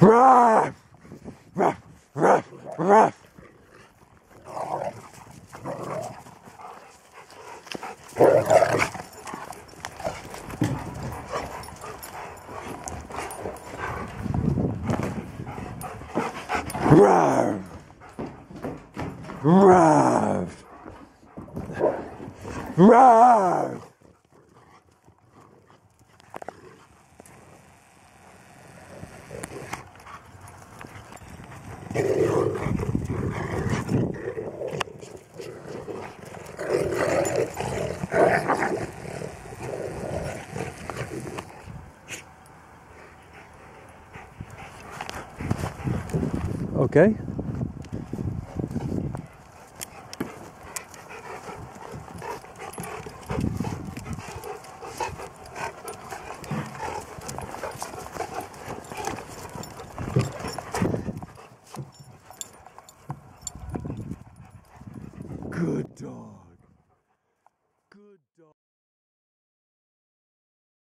Ruff! Ruff! Ruff! Ruff! Ruff! Ruff! Ruff! Okay. Good dog. Good dog.